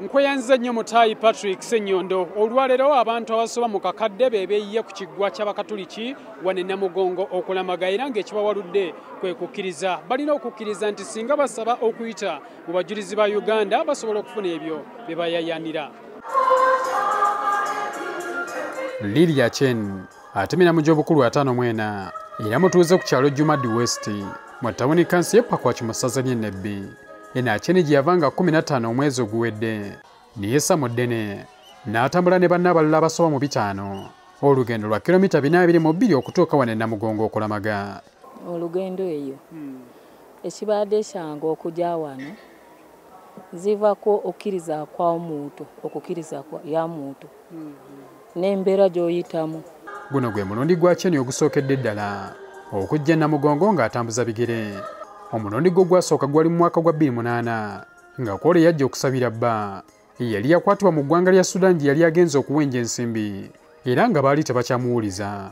nkweyanziza nnyo mutaayi patrick ssenyondo olwaleero abantu abasoba mu kakadde be beeyiye ku kiggwa ky'abakatuliki wane namugongo okulamaga era ng'ekibawaludde kwe kukkiriza. Balina okukkiriza nti singa basaba okuyita mu bajulizi ba uganda basobola okufuna ebyo bye bayayanira. Lilia chen atemera mu gy'obukulu ataano mwena era mutuuze ku kyalo jumadi west mu tawuni kansi y'epakwaci mu ssaza ly'e nebbi eno akyeni gye yava nga 15 omwezi oguwedde niyesa mu ddene n'atambula ne banna abalala abasoba mu bitaano. Olugendo lwa kilomita 42 okutuuka wane namugongo okulamaga. Olugendo eyo ekibadde kyange okujja wano zivako okkiriza kwa muntu okukkiriza ya muntu. N'embeera gy'oyitamu. Guno gwe mulundi gwa kyeni ogusookedde ddala okujja namugongo ng'atambuza bigere omulundi gwo gwasooka gwali mu mwaka gwa 28 nga kwole yajja okusabira bba. Yali yakwatibwa mu ggwanga lya sudan gye yali agenze okuwenja ensimbi era nga baali tebakyamuwuliza.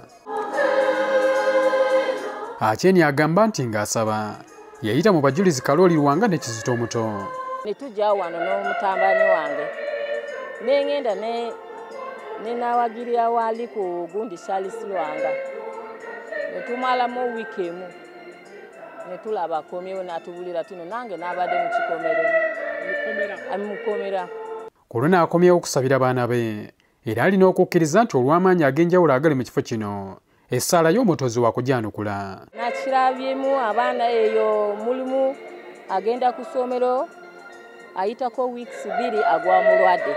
Akyeni agamba nti ng'asaba yayita mu bajulizi kalooli lwanga ne kizito omuto. Ne tujja wano n'omutambani wange. Neŋŋenda nenawagirira wali ku gundi charles lwanga. Ne tumalamu wiiki emu ne tulaba akomyewo n'atubulira tino nange n'abadde mu kikomero mukomera. Ku lwe n'akomyewo okusabira baana be era alina okukkiriza nti olw'amaanyi ag'enjawulo agali mu kifo kino essaala y'omutozi wa kujanukula nakirabyemu abaana eyo mulimu agenda ku ssomero ayitako wiikisi bbiri agwa mulwadde.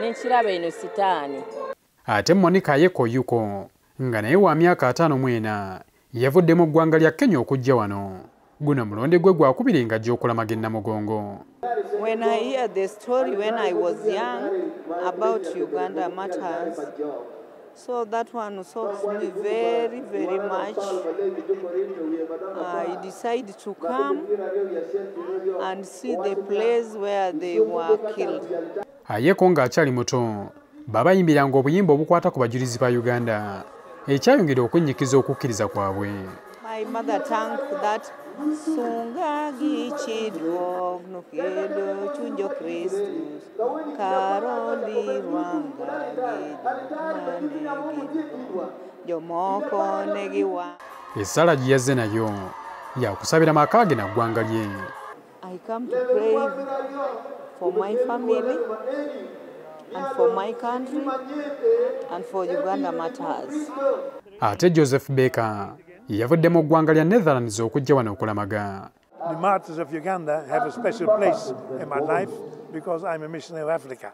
Nenkiraba eno sitaani. Ate monika ayekoyuko nga naye wa myaka ataano mwena yavudde mu ggwanga lya kenya okujja wano guno mulonde gwe gwakubira engajja okulamaga ennamugongo When I hear the story when I was young about Uganda matters, so that one soaks me very, very much. I decided to come and see the place where they were killed. ayeko ng'akyali muto babayimbiranga obuyimba obukwata ku bajulizi ba uganda ekyayongera okwenyikiza okukkiriza kwabwe. My mother tongue that sunga gichidwo nukedo chunjo Kristus karoli rwanga jomoko negiwa. Essala gye yazze nayo yakusabira maka ge na ggwanga lye. I come to pray for my family and for my country and for Uganda matters. ate joseph baker yavudde mu ggwanga lya netherlands okujja wano okulamaga The martyrs of Uganda have a special place in my life because I'm a missionary of Africa.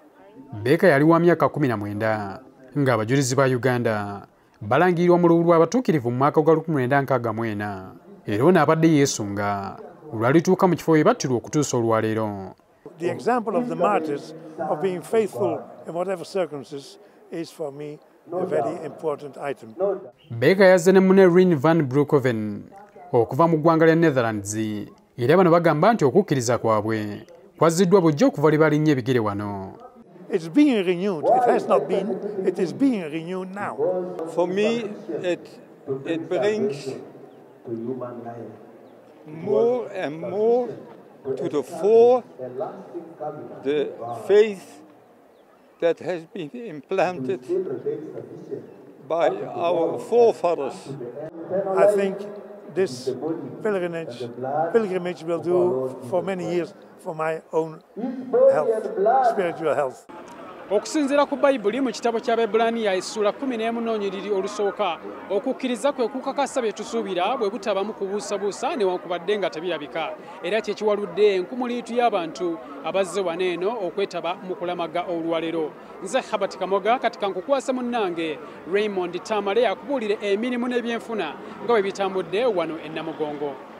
beeka yali wa myaka 19 ng'abajulizi ba uganda balangirirwa mu lubu lw'abatuukirivu mu mwaka gwa 1964 era ono abadde yeesunga lwalituuka mu kifo we battirwa okutuusa olwaleero The example of the martyrs of being faithful in whatever circumstances is for me a very important item. beeka yazze ne munne rin van brookhoven okuva mu ggwanga lya netherlands era bano bagamba nti okukkiriza kwabwe kwazziddwa buggya okuva lwe balinnye ebigere wano It's being renewed. It has not been, it is being renewed now. For me, it, it brings more and more to the fore the faith that has been implanted by our forefathers. I think this pilgrimage, pilgrimage will do for many years for my own health, spiritual health. Okusinziira ku bayibuli mu kitabo ky'abaebulaniya essula 11 noonyiriri olusooka. Okukkiriza kwe kukakasa bye tusuubira bwe butabamu kubuusabuusa newankubadde nga tebirabika. Era kyekiwaludde enkumuliitu y'abantu abazze wano eno okwetaba mu kulamaga olwaleero. Nze habat kamoga kati kankukwasa munnange raymond tamale akubuulire emirimu n'ebyenfuna nga bwe bitambudde wano e namugongo